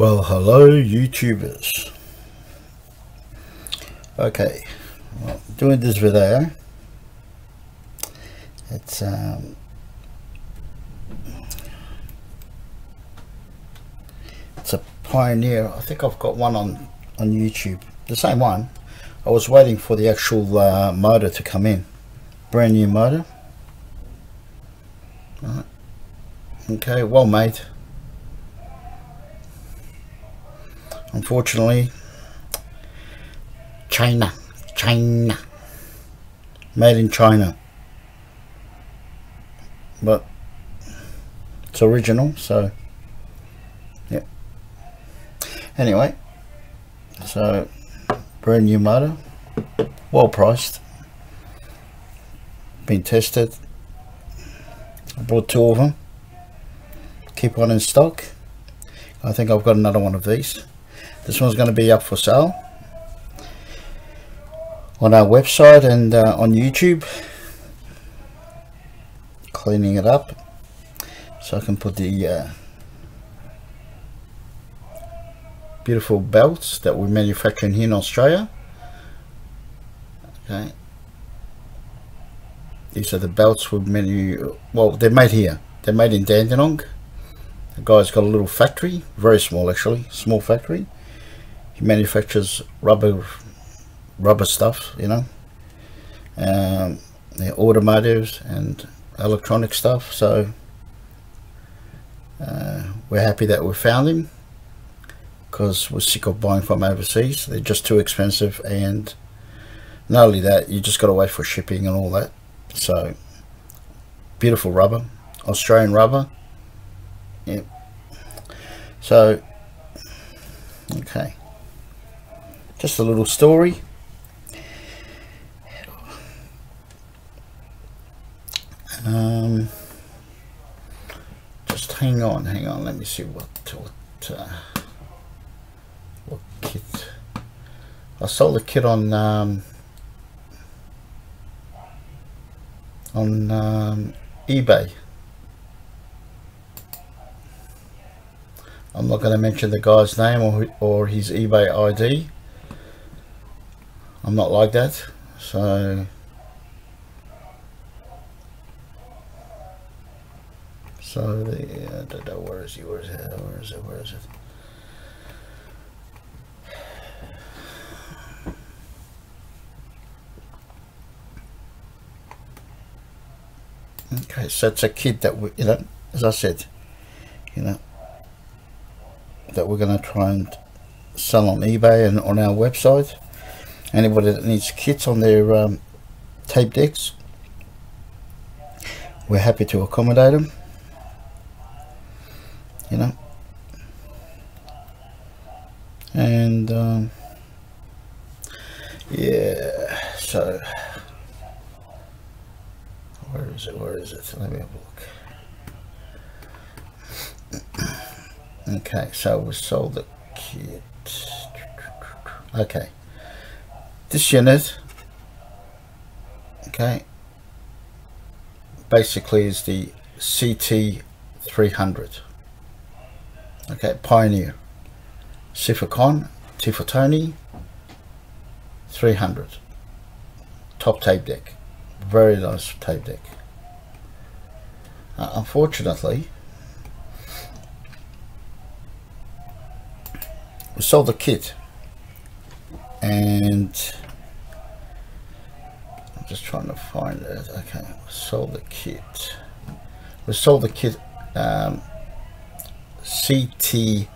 Well, hello YouTubers. Okay, well, doing this video. It's um, it's a Pioneer. I think I've got one on on YouTube. The same one. I was waiting for the actual uh, motor to come in. Brand new motor. Right. Okay, well made. Unfortunately, China, China, made in China. But it's original, so yeah. Anyway, so brand new motor, well priced, been tested. I bought two of them. Keep one in stock. I think I've got another one of these. This one's going to be up for sale on our website and uh, on YouTube. Cleaning it up so I can put the uh, beautiful belts that we're manufacturing here in Australia. Okay. These are the belts we've manu well they're made here. They're made in Dandenong. The guy's got a little factory, very small actually, small factory he manufactures rubber rubber stuff you know? Um, automotives and electronic stuff so uh, we're happy that we found him because we're sick of buying from overseas. They're just too expensive and not only that you just got to wait for shipping and all that. So beautiful rubber Australian rubber. Yeah so okay just a little story. Um, just hang on hang on. Let me see what what uh, what kit. I sold the kit on um, on um, eBay. I'm not going to mention the guy's name or, or his eBay ID I'm not like that so. So the uh, where is he where is it where is it where is it? Okay so it's a kit that we you know as I said you know that we're going to try and sell on eBay and on our website anybody that needs kits on their um, tape decks? We're happy to accommodate them you know? And um, yeah so where is it where is it? Let me have a look. Okay so we sold the kit. Okay this unit okay. Basically is the CT 300 okay Pioneer. Sifacon Tifotoni 300 top tape deck. Very nice tape deck. Uh, unfortunately we sold the kit and just trying to find it okay sold the kit. We sold the kit um, CT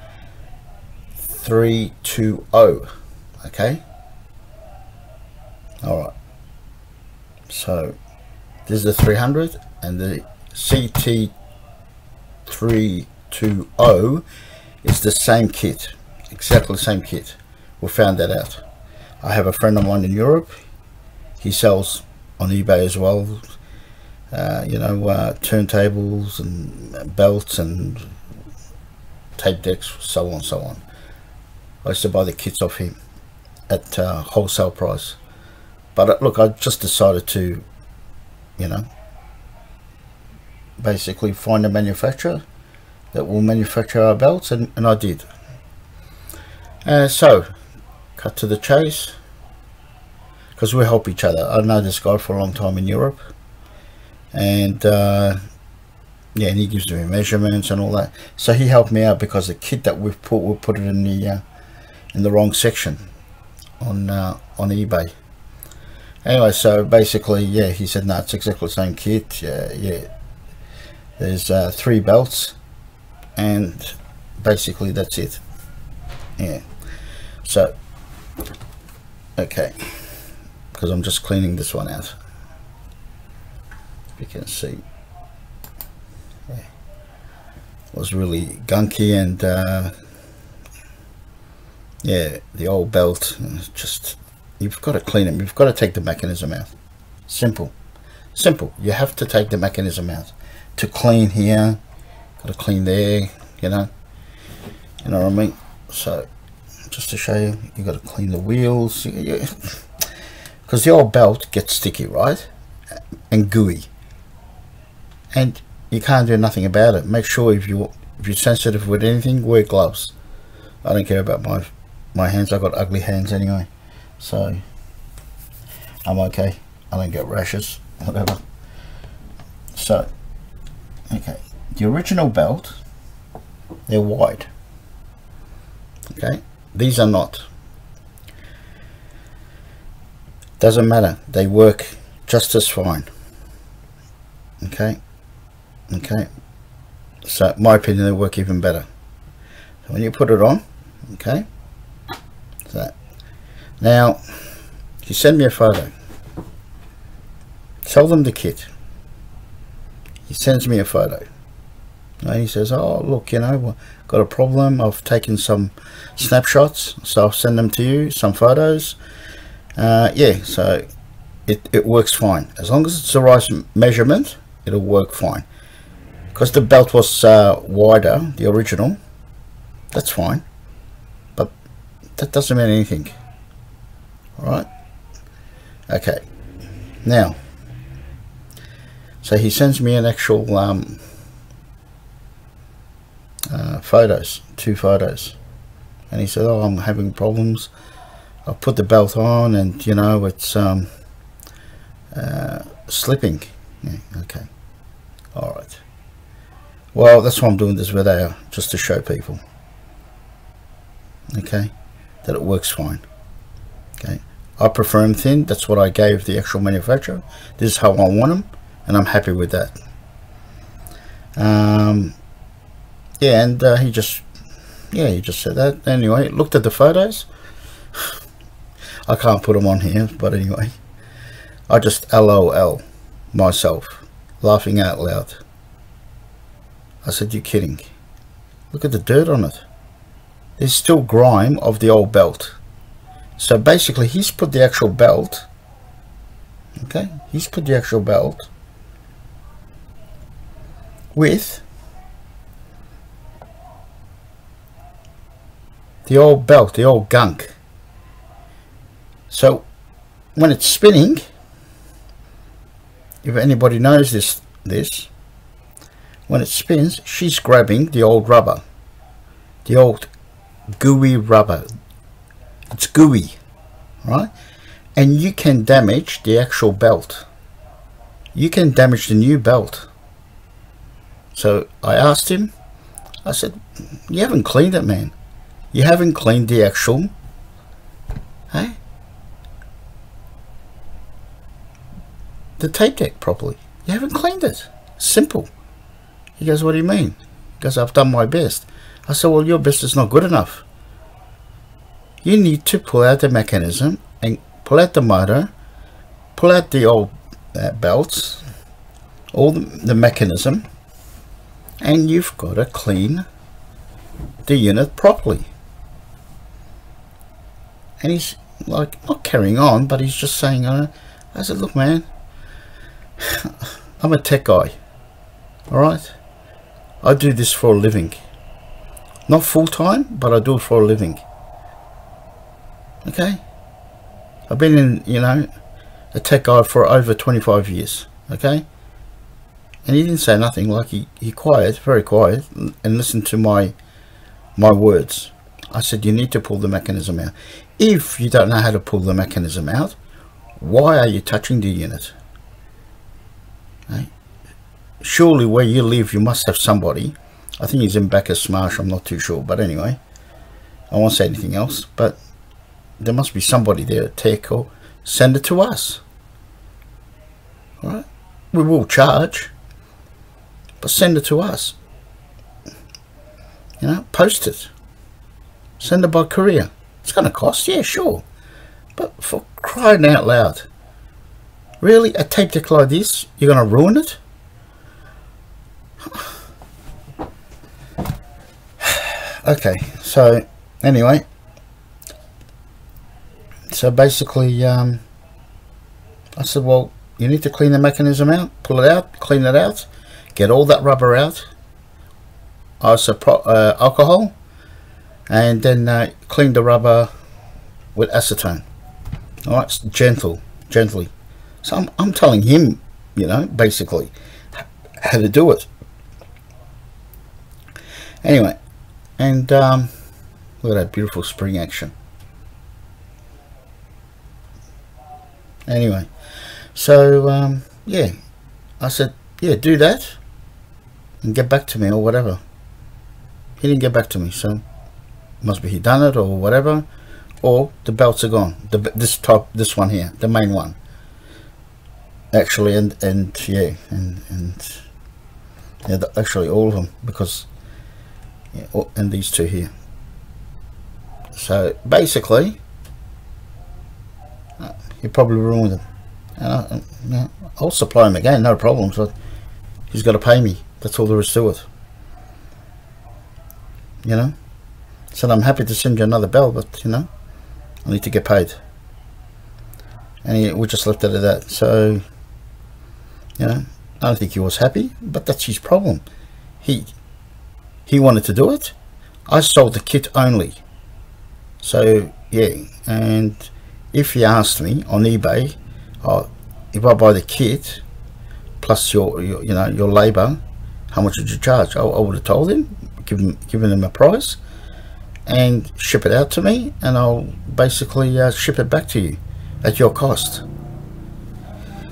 320 okay? All right. So this is the 300 and the CT 320 is the same kit exactly the same kit. We found that out. I have a friend of mine in Europe. He sells on eBay as well. Uh, you know, uh, turntables and belts and tape decks, so on, so on. I used to buy the kits off him at uh, wholesale price. But uh, look, I just decided to, you know, basically find a manufacturer that will manufacture our belts, and, and I did. Uh, so, cut to the chase. Because we help each other. I know this guy for a long time in Europe. And, uh, yeah, and he gives me measurements and all that. So he helped me out because the kit that we've put, we put it in the, uh, in the wrong section on, uh, on eBay. Anyway, so basically, yeah, he said, no, it's exactly the same kit. Yeah, yeah. There's uh, three belts and basically that's it. Yeah. So, okay, because I'm just cleaning this one out. You can see, yeah. it was really gunky and uh, yeah, the old belt just you've got to clean it. You've got to take the mechanism out. Simple, simple. You have to take the mechanism out to clean here. Got to clean there. You know, you know what I mean. So just to show you you got to clean the wheels because the old belt gets sticky right? And gooey. And you can't do nothing about it. Make sure if you if you're sensitive with anything wear gloves. I don't care about my my hands. I've got ugly hands anyway. So I'm okay. I don't get rashes whatever. So okay. The original belt they're wide okay? These are not. Doesn't matter. They work just as fine. Okay. Okay. So, my opinion, they work even better. So when you put it on, okay. So now, you send me a photo. Tell them the kit. He sends me a photo. And he says, oh, look, you know, got a problem. I've taken some snapshots, so I'll send them to you, some photos. Uh, yeah, so it, it works fine. As long as it's the right measurement, it'll work fine. Because the belt was uh, wider, the original, that's fine. But that doesn't mean anything. Alright? Okay. Now, so he sends me an actual um, uh, photos, two photos. And he said, oh, I'm having problems. I put the belt on and, you know, it's um, uh, slipping. Yeah, okay. All right. Well, that's why I'm doing this video, just to show people. Okay. That it works fine. Okay. I prefer them thin. That's what I gave the actual manufacturer. This is how I want them. And I'm happy with that. Um, yeah, and uh, he just, yeah, he just said that. Anyway, looked at the photos. I can't put them on here, but anyway, I just LOL myself, laughing out loud. I said, you're kidding. Look at the dirt on it. There's still grime of the old belt. So basically, he's put the actual belt, okay, he's put the actual belt with the old belt, the old gunk. So when it's spinning, if anybody knows this, this, when it spins, she's grabbing the old rubber, the old gooey rubber. It's gooey, right? And you can damage the actual belt. You can damage the new belt. So I asked him, I said, you haven't cleaned it, man you haven't cleaned the actual hey the tape deck properly. You haven't cleaned it. Simple. He goes what do you mean? He goes, I've done my best. I said well your best is not good enough. You need to pull out the mechanism and pull out the motor pull out the old uh, belts all the, the mechanism and you've got to clean the unit properly. And he's like not carrying on but he's just saying uh, I said look man I'm a tech guy alright I do this for a living. Not full-time but I do it for a living. Okay? I've been in you know a tech guy for over 25 years okay? And he didn't say nothing like he, he quiet very quiet and listened to my my words. I said you need to pull the mechanism out. If you don't know how to pull the mechanism out why are you touching the unit surely where you live you must have somebody. I think he's in Bacchus Marsh I'm not too sure but anyway I won't say anything else but there must be somebody there take or send it to us. All right we will charge but send it to us. You know post it. Send it by courier. It's going to cost yeah sure. But for crying out loud really? A tape deck like this? You're going to ruin it? Okay so anyway. So basically um, I said well you need to clean the mechanism out pull it out clean it out get all that rubber out isopro uh, alcohol and then uh, clean the rubber with acetone. All right gentle gently so I'm, I'm telling him you know basically how to do it. Anyway and um, look at that beautiful spring action. Anyway so um, yeah I said yeah do that and get back to me or whatever. He didn't get back to me so must be he done it or whatever or the belts are gone. The this top this one here the main one actually and and yeah and and yeah the, actually all of them because yeah, and these two here. So basically uh, he probably ruined them and I, yeah, I'll supply him again no problem so he's got to pay me. That's all there is to it. You know? Said I'm happy to send you another bell but you know I need to get paid. And we just left it at that so you know I don't think he was happy but that's his problem. He he wanted to do it. I sold the kit only. So yeah and if he asked me on eBay oh, if I buy the kit plus your, your you know your labor how much did you charge? I, I would have told him given given him a price and ship it out to me and I'll basically uh, ship it back to you at your cost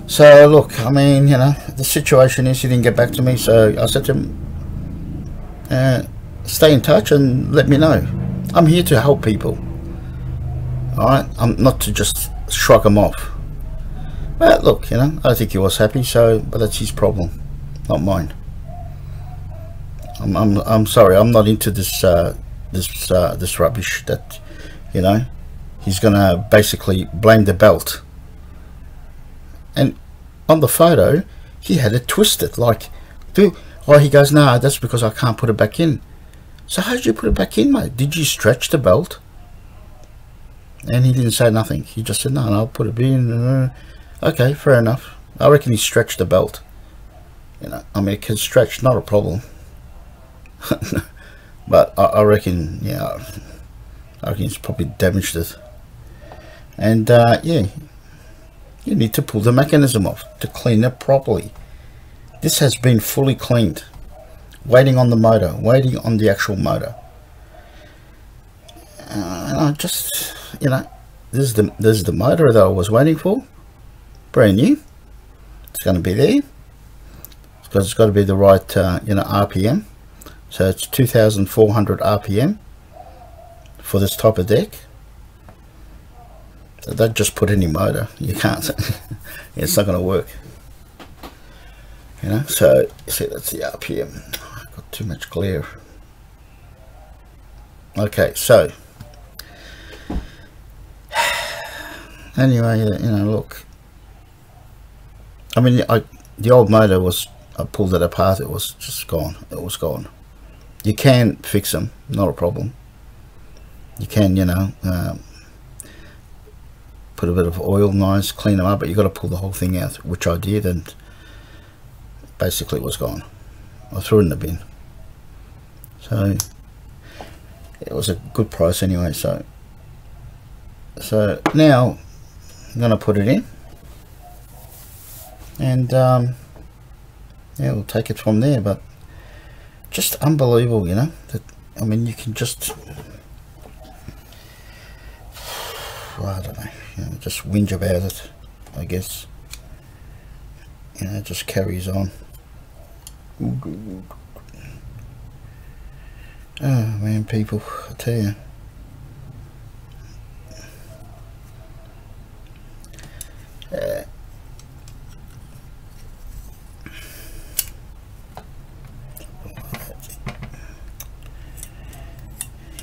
so look I mean you know the situation is he didn't get back to me so I said to him uh, stay in touch and let me know. I'm here to help people alright I'm not to just shrug him off. But look you know I think he was happy so but that's his problem not mine. I'm, I'm, I'm sorry I'm not into this uh, this uh, this rubbish that you know he's gonna basically blame the belt and on the photo he had it twisted like oh he goes no that's because I can't put it back in. So how did you put it back in mate? Did you stretch the belt? And he didn't say nothing. He just said no, no I'll put it in. Okay fair enough. I reckon he stretched the belt. You know I mean it can stretch not a problem. But I, I, reckon yeah I reckon it's probably damaged it. And uh, yeah you need to pull the mechanism off to clean it properly. This has been fully cleaned. Waiting on the motor waiting on the actual motor. Uh, and I just you know this is the this is the motor that I was waiting for. Brand new. It's going to be there. Because it's got to be the right uh, you know RPM so it's 2400 RPM for this type of deck. Don't just put any motor. You can't. it's not going to work. You know. So see that's the RPM. I've got too much glare. Okay, so anyway, you know, look. I mean, I the old motor was I pulled it apart. It was just gone. It was gone you can fix them not a problem you can you know um, put a bit of oil nice clean them up but you've got to pull the whole thing out which I did and basically it was gone. I threw it in the bin. So it was a good price anyway so so now I'm gonna put it in and um, yeah we'll take it from there but just unbelievable you know that I mean you can just well, I don't know, just whinge about it, I guess. You know, it just carries on. Oh man, people, I tell you. Uh,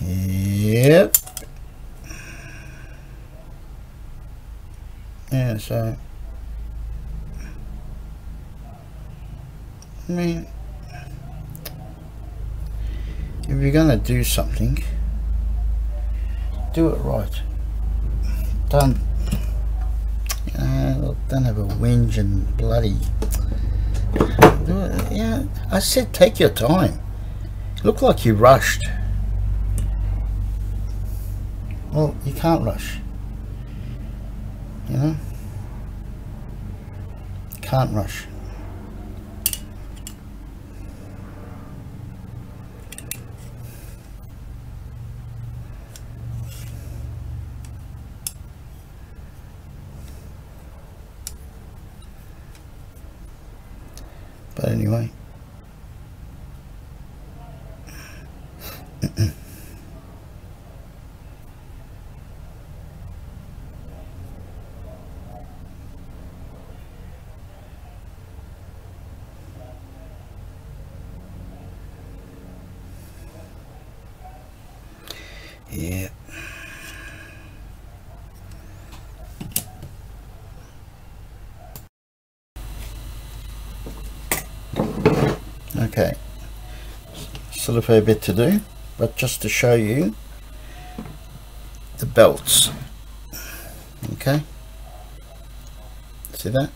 Yep. Yeah, so I mean if you're gonna do something do it right. Don't know, don't have a whinge and bloody yeah, I said take your time. Look like you rushed. Well, you can't rush. You know? Can't rush. But anyway. Yeah. Okay. Still a fair bit to do, but just to show you the belts. Okay. See that?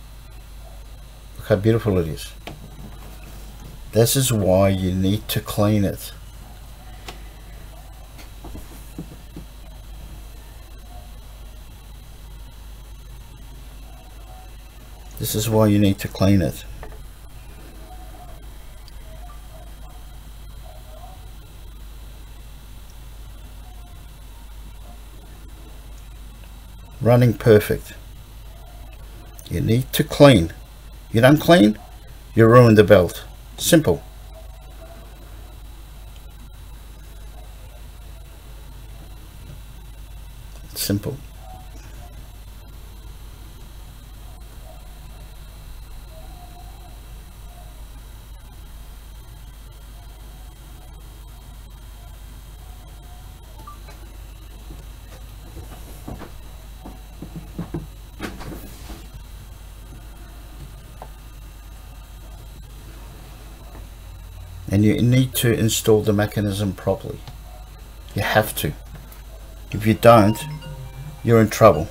Look how beautiful it is. This is why you need to clean it. This is why you need to clean it. Running perfect. You need to clean. You don't clean, you ruin the belt. Simple. Simple. and you to install the mechanism properly. You have to. If you don't you're in trouble.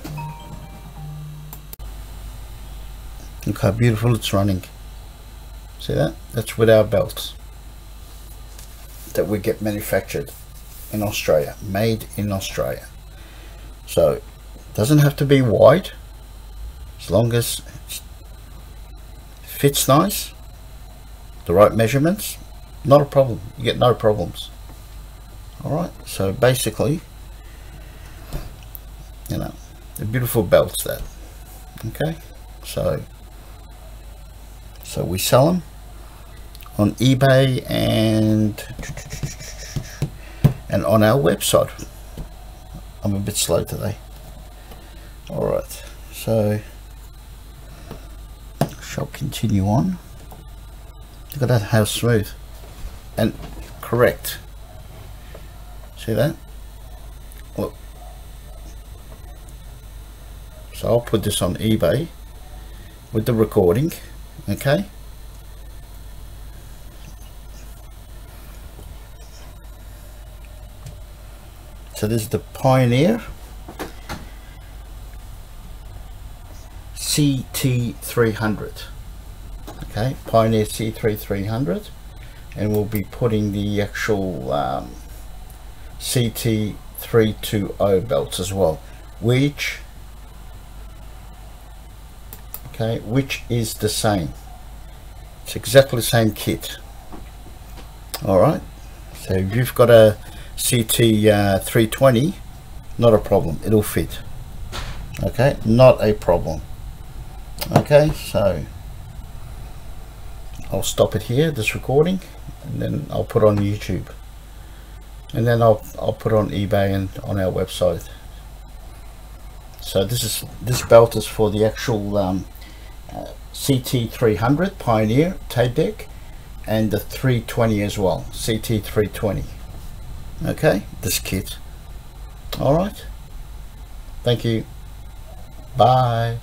Look how beautiful it's running. See that? That's with our belts that we get manufactured in Australia made in Australia. So it doesn't have to be wide. As long as it fits nice the right measurements not a problem. You get no problems. All right. So basically you know the beautiful belts that okay. So so we sell them on eBay and and on our website. I'm a bit slow today. All right. So shall continue on. Look at that how smooth and correct. See that? Look. So I'll put this on eBay with the recording, okay? So this is the Pioneer CT300 okay Pioneer CT300 and we'll be putting the actual um, CT320 belts as well. Which okay which is the same? It's exactly the same kit. All right. So if you've got a CT uh, 320 not a problem. It'll fit. Okay not a problem. Okay so I'll stop it here this recording and then I'll put on YouTube. And then I'll, I'll put on eBay and on our website. So this is this belt is for the actual um, uh, CT300 Pioneer tape deck and the 320 as well CT320 okay this kit. All right. Thank you. Bye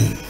Mm-hmm.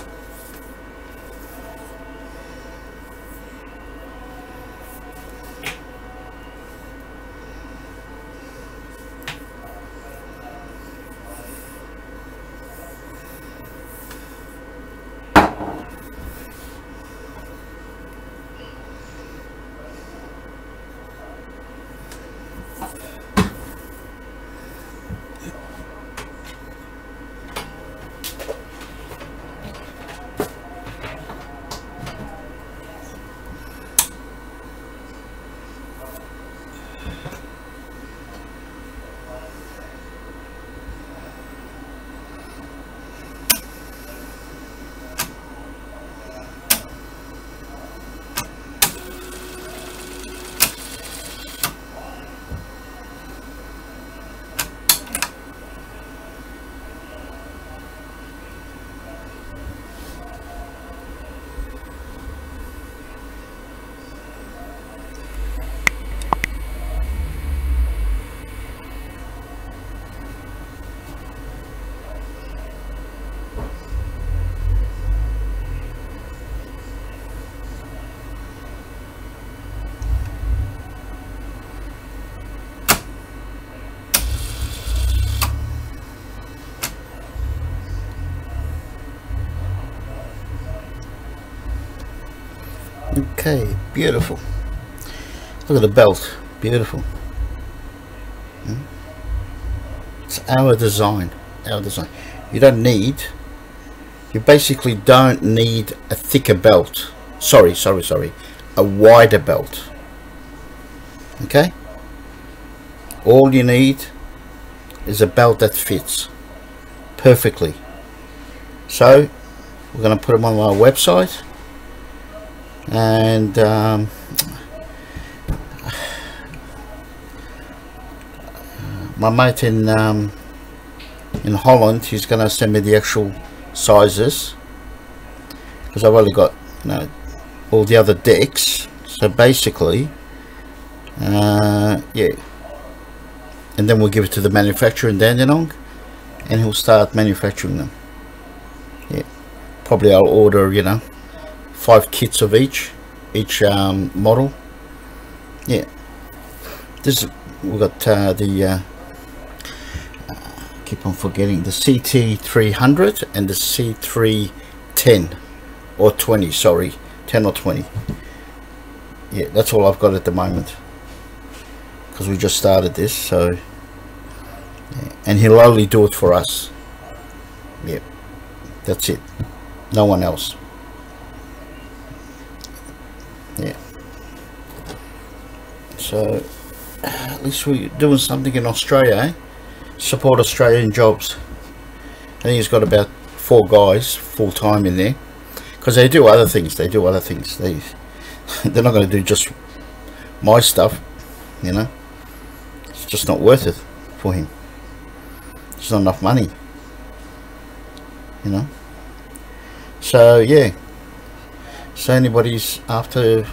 okay beautiful. Look at the belt beautiful. Hmm? it's our design our design. You don't need you basically don't need a thicker belt. Sorry sorry sorry a wider belt. Okay? All you need is a belt that fits perfectly. So we're going to put them on our website and um, my mate in um, in Holland he's going to send me the actual sizes. Because I've only got you know all the other decks. So basically uh, yeah. And then we'll give it to the manufacturer in Dandenong and he'll start manufacturing them. Yeah. Probably I'll order you know five kits of each each um, model. Yeah. This we've got uh, the uh, keep on forgetting the CT300 and the C310 or 20 sorry 10 or 20 yeah that's all I've got at the moment because we just started this so yeah. and he'll only do it for us. Yeah that's it. No one else yeah so at least we're doing something in Australia eh? support Australian jobs. I think he's got about four guys full time in there because they do other things. They do other things. They they're not going to do just my stuff, you know. It's just not worth it for him. It's not enough money, you know. So yeah. So anybody's after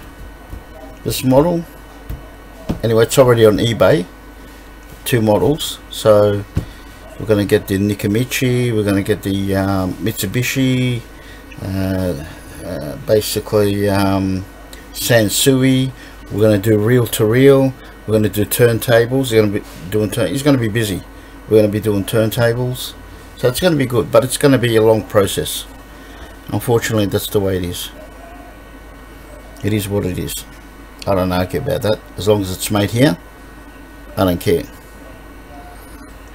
this model? Anyway, it's already on eBay two models. So we're going to get the Nakamichi we're going to get the um, Mitsubishi uh, uh, basically um, Sansui. We're going to do reel to reel. We're going to do turntables. Going to be doing turn he's going to be busy. We're going to be doing turntables. So it's going to be good but it's going to be a long process. Unfortunately that's the way it is it is what it is. I don't argue about that. As long as it's made here I don't care.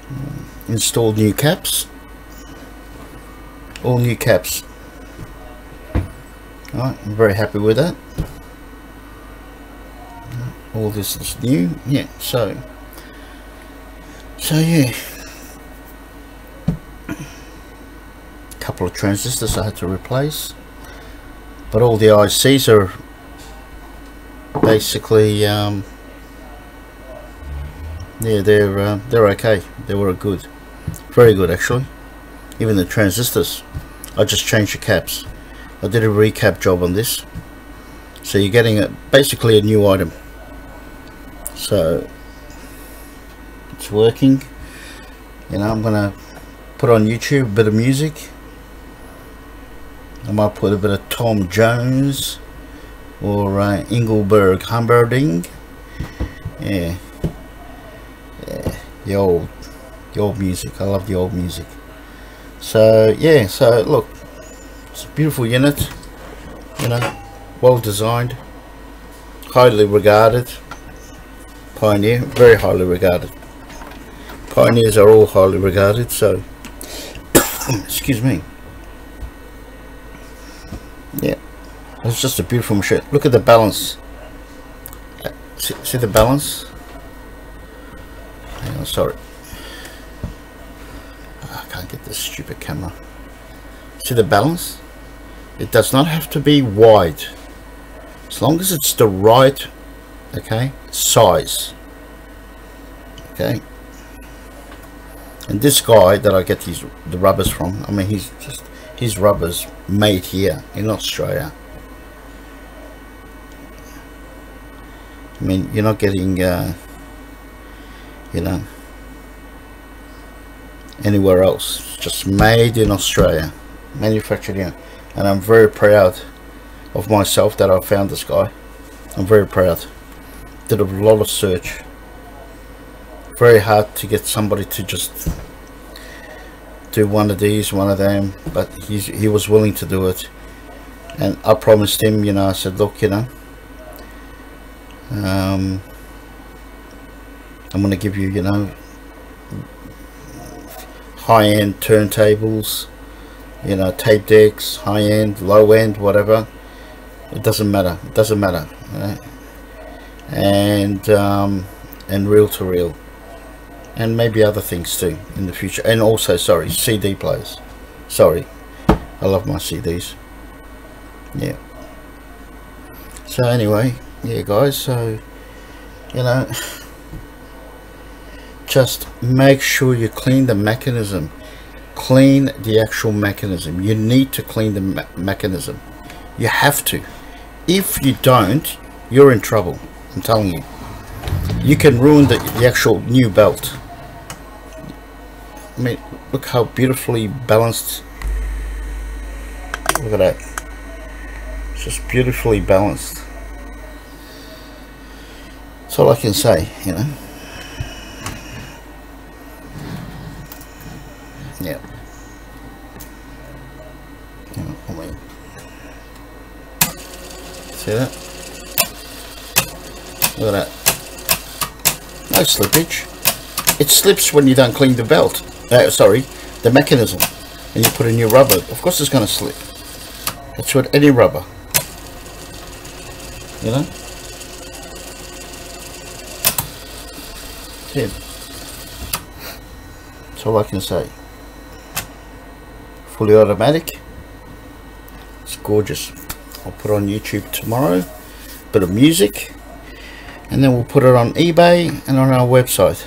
Mm. Installed new caps. All new caps. Alright, I'm very happy with that. Mm, all this is new. Yeah so. So yeah. Couple of transistors I had to replace. But all the ICs are basically um, yeah they're uh, they're okay. They were good. Very good actually. Even the transistors. I just changed the caps. I did a recap job on this. So you're getting a basically a new item. So it's working. You know I'm gonna put on YouTube a bit of music. I might put a bit of Tom Jones or uh, Engelbert Humperdinck yeah. The old the old music. I love the old music. So yeah so look it's a beautiful unit you know well designed highly regarded. Pioneer very highly regarded. Pioneers are all highly regarded so excuse me. Yeah it's just a beautiful machine look at the balance see, see the balance Hang on, sorry. Ah, I can't get this stupid camera. See the balance? It does not have to be wide. As long as it's the right, okay, size. Okay. And this guy that I get these the rubbers from, I mean, he's just his rubbers made here in Australia. I mean, you're not getting. Uh, you know anywhere else. Just made in Australia. Manufactured here. And I'm very proud of myself that I found this guy. I'm very proud. Did a lot of search. Very hard to get somebody to just do one of these one of them but he's, he was willing to do it. And I promised him you know I said look you know um, I'm gonna give you you know high-end turntables you know tape decks high-end low-end whatever. It doesn't matter it doesn't matter right? and um, and reel to reel. And maybe other things too in the future. And also sorry CD players. Sorry I love my CDs yeah. So anyway yeah guys so you know just make sure you clean the mechanism. Clean the actual mechanism. You need to clean the me mechanism. You have to. If you don't you're in trouble I'm telling you. You can ruin the, the actual new belt. I mean look how beautifully balanced look at that. It's just beautifully balanced that's all I can say you know. Yeah. I mean. See that? Look at that. No slippage. It slips when you don't clean the belt. Uh, sorry the mechanism. And you put a new rubber. Of course it's going to slip. That's what any rubber. You know That's all I can say. Fully automatic. It's gorgeous. I'll put on YouTube tomorrow. Bit of music. And then we'll put it on eBay and on our website.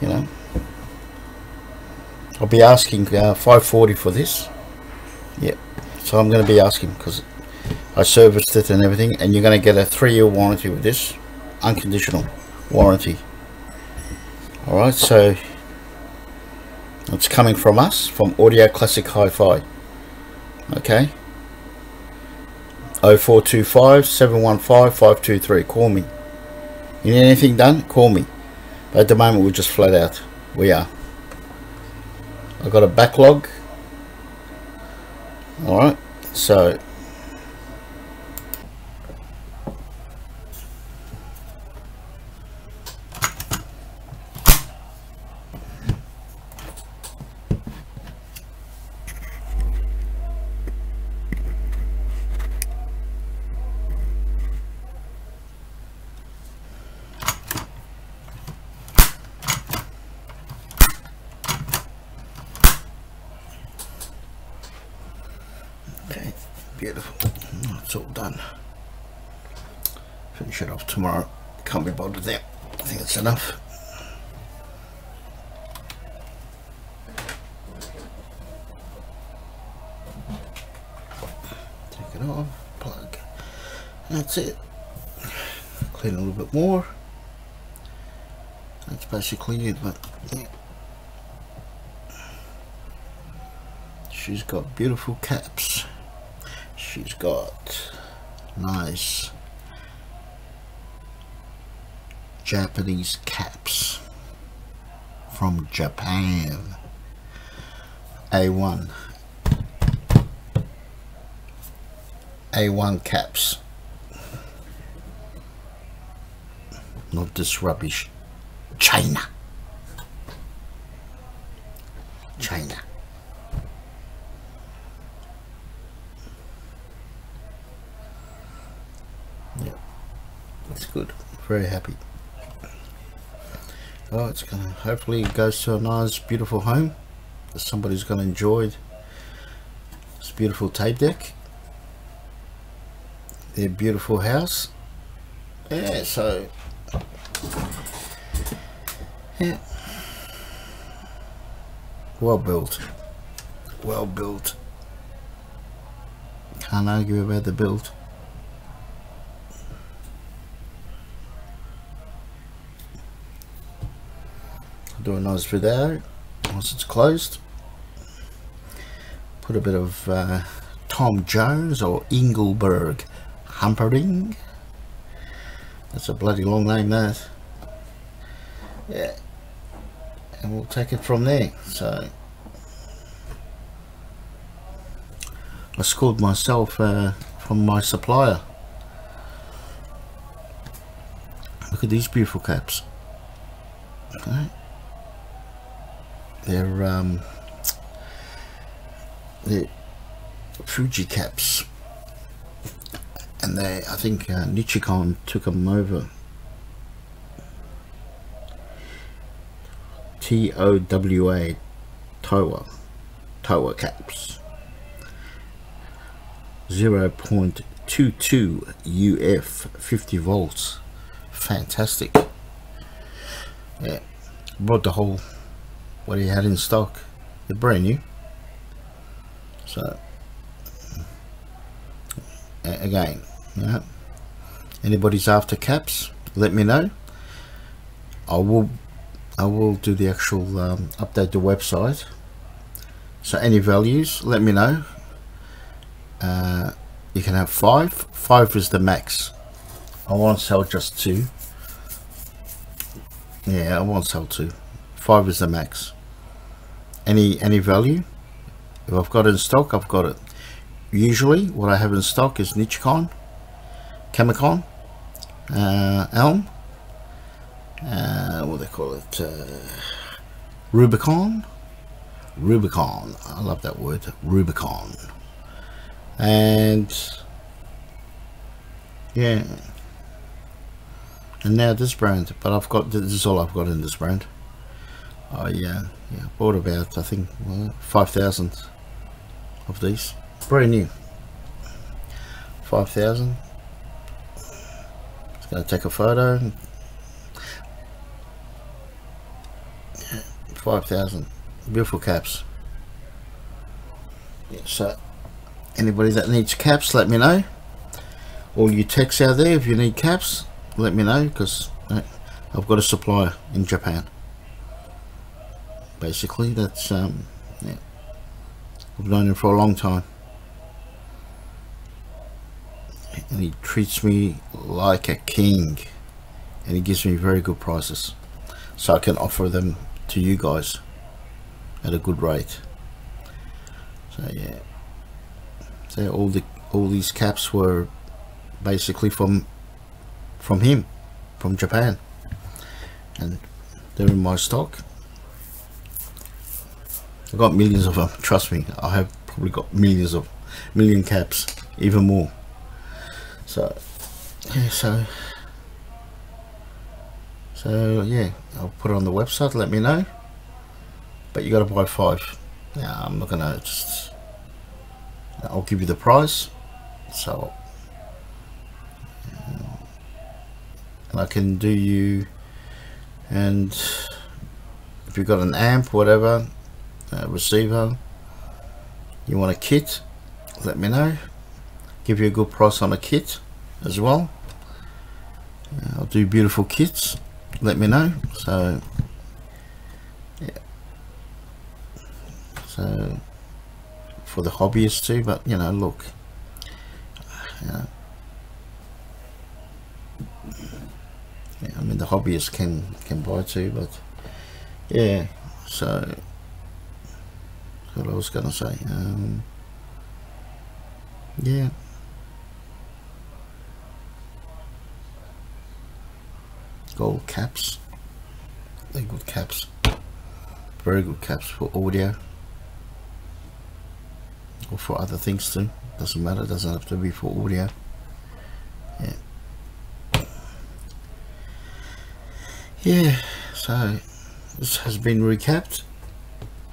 You know. I'll be asking uh, 540 for this. Yep. So I'm going to be asking because I serviced it and everything. And you're going to get a three-year warranty with this. Unconditional warranty alright so it's coming from us from audio classic hi-fi. Okay. 0425 715 523 call me. You need anything done? Call me. But at the moment we're just flat out. We are. I've got a backlog. Alright so beautiful it's all done finish it off tomorrow can't be bothered there I think that's enough take it off plug. That's it. Clean a little bit more. That's basically it but yeah. she's got beautiful caps. She's got nice Japanese caps from Japan. A1 A1 caps. Not this rubbish. China. China. Yeah that's good. Very happy. Oh it's gonna hopefully it goes to a nice beautiful home somebody's gonna enjoy. This beautiful tape deck their beautiful house. Yeah so yeah. Well built. Well built. Can't argue about the build do a nice video once it's closed. Put a bit of uh, Tom Jones or Engelbert Humperdinck that's a bloody long name that. Yeah. And we'll take it from there. So I scored myself uh, from my supplier. Look at these beautiful caps. Okay they're um they're Fuji caps and they I think uh, Nichicon took them over. T-O-W-A Towa Towa caps. 0.22 UF 50 volts. Fantastic. Yeah. Brought the whole what he had in stock. They're brand new. So again yeah anybody's after caps let me know. I will I will do the actual um, update the website. So any values let me know. Uh, you can have five. Five is the max. I won't sell just two. Yeah I won't sell two. Five is the max. Any any value? If I've got it in stock I've got it. Usually what I have in stock is Nichicon Chemicon uh, Elm uh, what do they call it uh, Rubicon? Rubicon I love that word Rubicon. And yeah. And now this brand but I've got this is all I've got in this brand. Oh yeah yeah bought about I think well, 5,000 of these. Brand new. 5,000 just gonna take a photo. 5,000 beautiful caps. Yeah, so anybody that needs caps let me know. All you techs out there if you need caps let me know because I've got a supplier in Japan. Basically that's um, yeah. I've known him for a long time and he treats me like a king and he gives me very good prices. So I can offer them to you guys at a good rate. So yeah. So all the all these caps were basically from from him from Japan. And they're in my stock. I've got millions of them trust me. I have probably got millions of million caps even more so yeah so so yeah I'll put it on the website let me know. But you got to buy five. Yeah I'm not gonna just I'll give you the price so. And I can do you and if you've got an amp whatever receiver you want a kit let me know give you a good price on a kit as well. Uh, I'll do beautiful kits. Let me know. So yeah. So for the hobbyists too but you know look you know, yeah, I mean the hobbyists can can buy too but yeah so what I was gonna say um, yeah gold caps. They're good caps. Very good caps for audio. Or for other things too. Doesn't matter. Doesn't have to be for audio. Yeah. Yeah. So this has been recapped.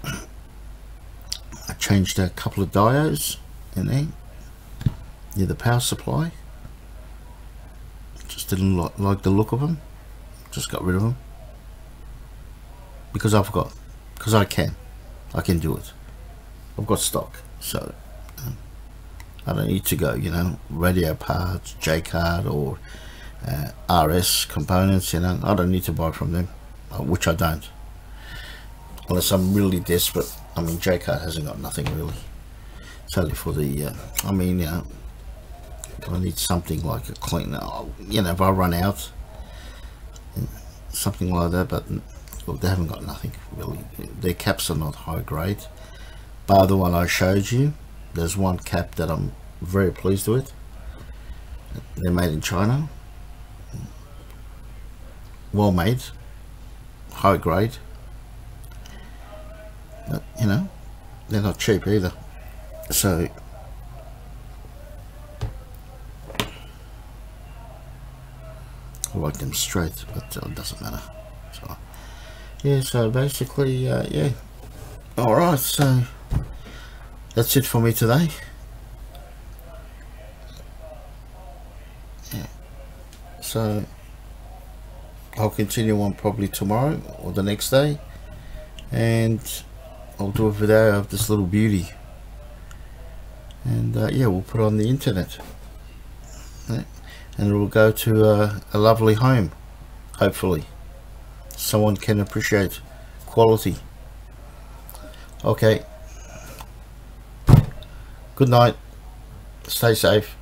I changed a couple of diodes in there. Near the power supply. Just didn't like, like the look of them just got rid of them. Because I've got because I can. I can do it. I've got stock so um, I don't need to go you know radio parts Jaycar or uh, RS components you know. I don't need to buy from them uh, which I don't. Unless I'm really desperate. I mean Jaycar hasn't got nothing really. Only for the uh, I mean you know I need something like a clean uh, you know if I run out something like that but look they haven't got nothing really. Their caps are not high grade. Bar the one I showed you there's one cap that I'm very pleased with. They're made in China. Well made high grade. But you know they're not cheap either. So Like them straight but uh, it doesn't matter. So yeah so basically uh, yeah. Alright so that's it for me today. Yeah. so I'll continue on probably tomorrow or the next day and I'll do a video of this little beauty. And uh, yeah we'll put it on the internet. Yeah. And it will go to uh, a lovely home hopefully. Someone can appreciate quality. Okay. Good night. Stay safe